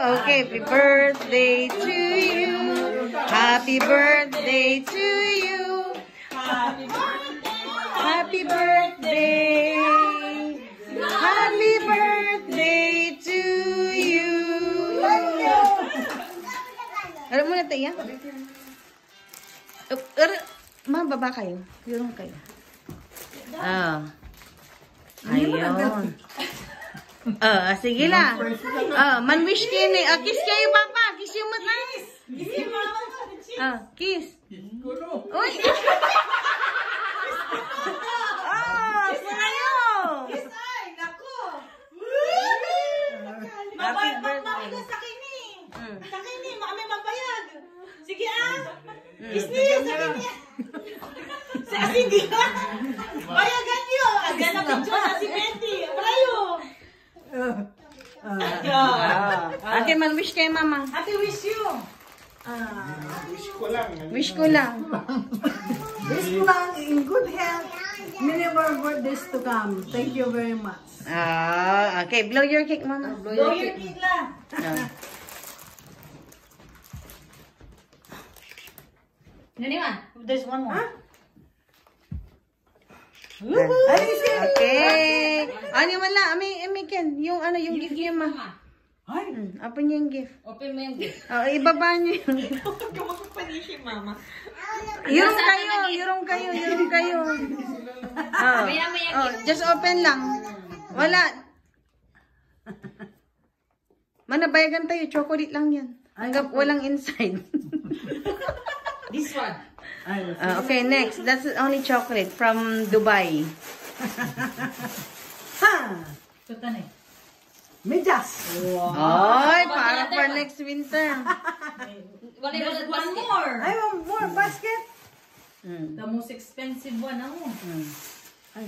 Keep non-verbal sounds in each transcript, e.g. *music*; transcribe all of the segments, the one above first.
Okay, happy birthday to you. Happy birthday to you. Happy birthday. Happy birthday to you. Ano muna tayo? Uh, er- Ma, baba kayo. Yurong kayo. Ah. Ayun. Ah, sige lang. Ah, man-wish kayo ni. Ah, kiss kayo, Papa. Kiss yung mata. Ah, kiss. Uy! Ah, sayo! Happy birthday. Sa kini. Mm. Sa kini, mami magbayad. Sige ah. Kiss niyo sa kini. Sa *laughs* sige ah. Bayagan niyo. Agad na picture sa si Betty. Ah. Ate, man-wish kayo, Mama. Happy wish you. Wish ko lang. Wish ko lang in good health. Many more birthdays to come. Thank you very much. Ah, okay. Blow your cake, Mama. Blow Blow your cake lang. Ah. There's one more. Okay. Ano wala? Ami, ami Ken. Yung ano, yung gift niya, ma. Ay, Hmm, Open niyo yung gift. Open mo yung gift. Oh, ibaba niyo *laughs* yung Kumagpanishi, mama. Yurong kayo, yurong kayo, yurong kayo. *laughs* Oh. Maya, maya, oh, just open lang. Wala. Manabayagan tayo, chocolate lang yan. Hanggang walang inside. *laughs* This one. Ah, okay, next. That's only chocolate from Dubai. ha! Ito tanay. Medyas. Ay, para for next winter. *laughs* Wala yung one basket. more. Ay, one more basket. Hmm. The most expensive one ako. Ay.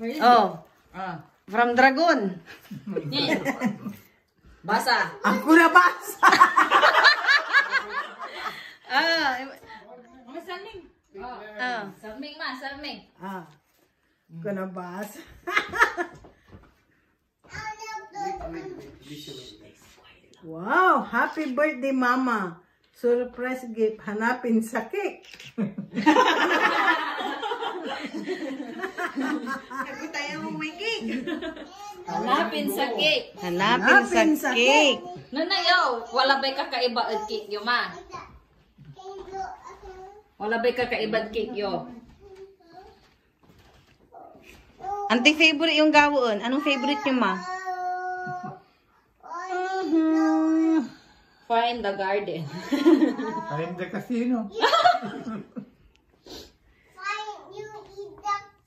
Where is it? Oh, Ah. from Dragon. *laughs* Basa. Ako na basa. *laughs* Ah, Mama Salming. Oh. ah. Salming ma, Salming. ah, ako na basa. Wow, happy birthday, Mama. Surprise gift, hanapin sa cake. Sabi tayo mo may cake. Hanapin sa cake. Hanapin sa, Hanapin sa cake. Nanay, oh, wala ba'y kakaiba at cake yo, ma? Wala ba'y kakaiba at cake yo? Ante favorite yung gawon. Anong favorite niyo, ma? Find the garden. Karinda Casino.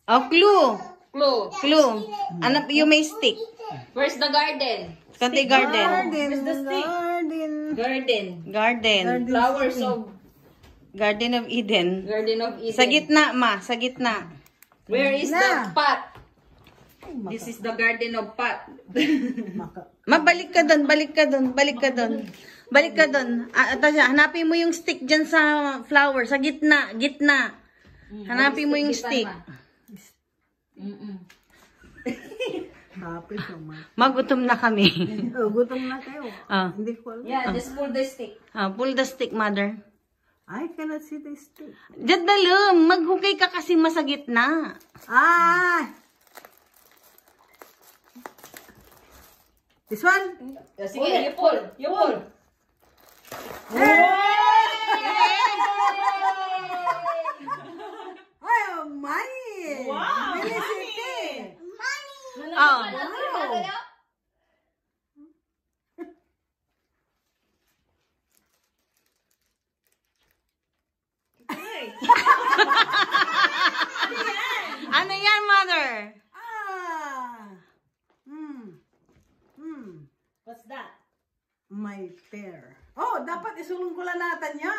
Oh, clue. Clue. Clue. Anap yung may stick. Where's the garden? Kanti garden. Garden, garden. Garden. Garden. Flowers of Garden of Eden. Garden of Eden. Sa gitna, ma. Sa gitna. Where is Na. the pot? This is the garden of pot. *laughs* Mabalik ka doon, balik ka doon, balik ka doon. Balik ka doon. Ito siya, hanapin mo yung stick dyan sa flower, sa gitna, gitna. Hanapin mo yung stick. *laughs* Magutom na kami. *laughs* Oh, gutom na kayo. Ah. Hindi ko alam. Yeah, just pull the stick. Ah, pull the stick, mother. I cannot see the stick. Diyan dalum, maghukay ka kasi masa gitna. Ah! This one? Yeah, sige, you pull. You pull. Ay, oh, money! Wow, Felicity! Oh. Ano yan, mother? Ah! Hmm. Hmm. What's that? My pair. Oh, dapat isulong ko lang natin yan.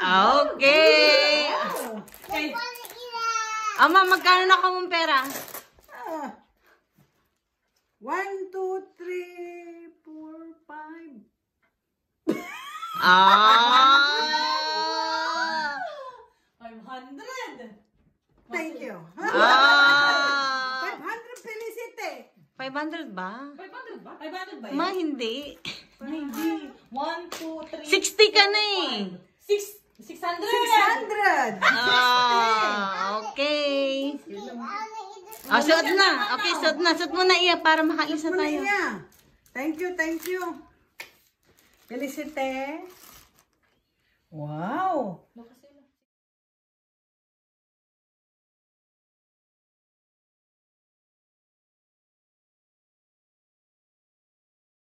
Okay. Kay, Ama, magkano na ka mong pera? Ah. One, two, three, four, five. Ah. 500. Thank you. Ah. 500 Felicity. 500 ba? 500 ba? 500 ba Ma, hindi. Hindi. One, two, three. 60 ka na eh. Six. Six hundred. 600! *laughs* Ah, okay. Ah, suot na. Okay, suot na. Suot mo na iya para makaalis na tayo. Maya. Thank you, thank you. Felicite. Wow!